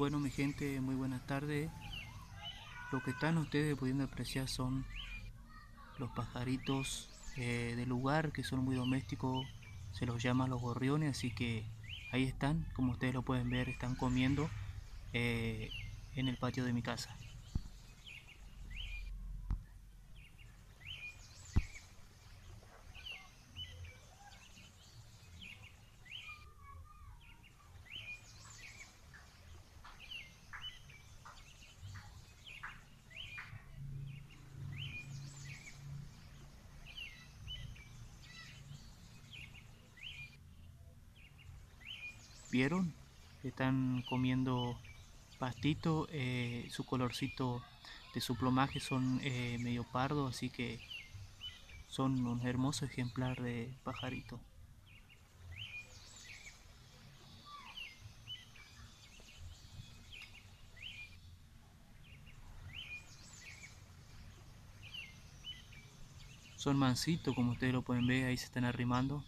Bueno mi gente, muy buenas tardes. Lo que están ustedes pudiendo apreciar son los pajaritos eh, del lugar que son muy domésticos, se los llama los gorriones, así que ahí están, como ustedes lo pueden ver, están comiendo eh, en el patio de mi casa. ¿Vieron? Están comiendo pastito, eh, su colorcito de su plumaje son eh, medio pardo, así que son un hermoso ejemplar de pajarito. Son mansitos, como ustedes lo pueden ver, ahí se están arrimando.